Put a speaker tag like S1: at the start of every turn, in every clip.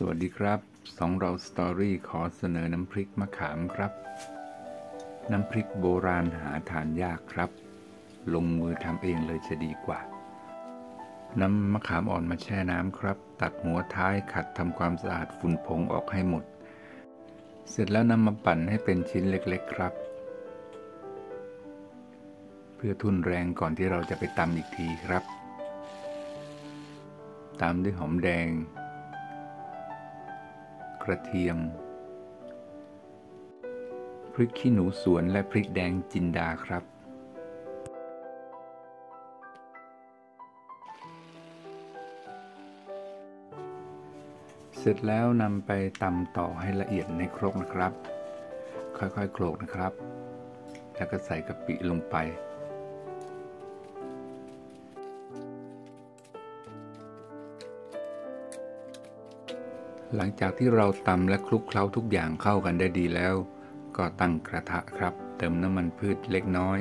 S1: สวัสดีครับสองเราสตอรี่ขอเสนอน้ำพริกมะขามครับ น้ำพริกโบราณหาทานยากครับ ลงมือทำเองเลยจะดีกว่านำมะขามอ่อนมาแช่น้ำครับ ตัดหัวท้ายขัดทำความสะอาดฝุ่นผงออกให้หมด เสร็จแล้วนำมาปั่นให้เป็นชิ้นเล็กๆครับ เพื่อทุนแรงก่อนที่เราจะไปตำอีกทีครับ ตามด้วยหอมแดง ระเทียม พริกขี้หนูสวนและพริกแดงจินดาครับ เสร็จแล้วนำไปตำต่อให้ละเอียดในครกนะครับ ค่อยๆโขลกนะครับ แล้วก็ใส่กะปิลงไป หลังจากที่เราตำและคลุกเคล้าทุกอย่างเข้ากันได้ดีแล้ว ก็ตั้งกระทะครับ เติมน้ำมันพืชเล็กน้อย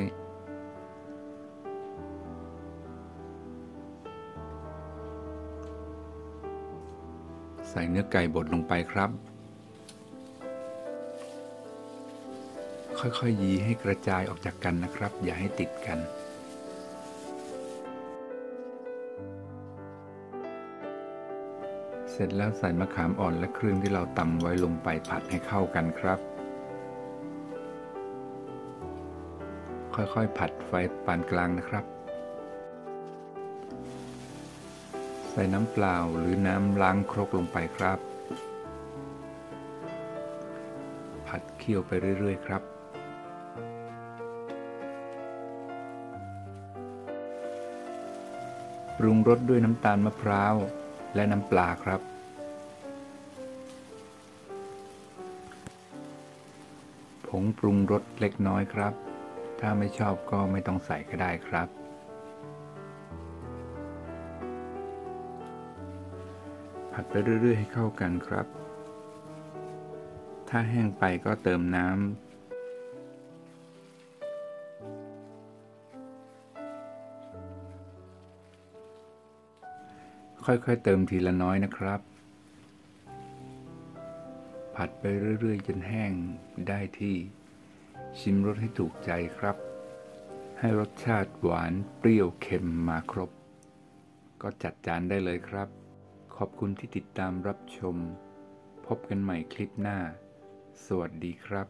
S1: ใส่เนื้อไก่บดลงไปครับ ค่อยๆยีให้กระจายออกจากกันนะครับ อย่าให้ติดกัน เสร็จแล้วใส่มะขามอ่อนและเครื่องที่เราตำไว้ลงไปผัดให้เข้ากันครับ ค่อยๆผัดไฟปานกลางนะครับ ใส่น้ำเปล่าหรือน้ำล้างครกลงไปครับ ผัดเคี่ยวไปเรื่อย ๆ ครับปรุงรสด้วยน้ำตาลมะพร้าว และน้ำปลาครับ ผงปรุงรสเล็กน้อยครับ ถ้าไม่ชอบก็ไม่ต้องใส่ก็ได้ครับ ผัดไปเรื่อยๆให้เข้ากันครับ ถ้าแห้งไปก็เติมน้ำ ค่อยๆเติมทีละน้อยนะครับ ผัดไปเรื่อยๆ จนแห้งได้ที่ ชิมรสให้ถูกใจครับ ให้รสชาติหวานเปรี้ยวเค็มมาครบ ก็จัดจานได้เลยครับ ขอบคุณที่ติดตามรับชม พบกันใหม่คลิปหน้า สวัสดีครับ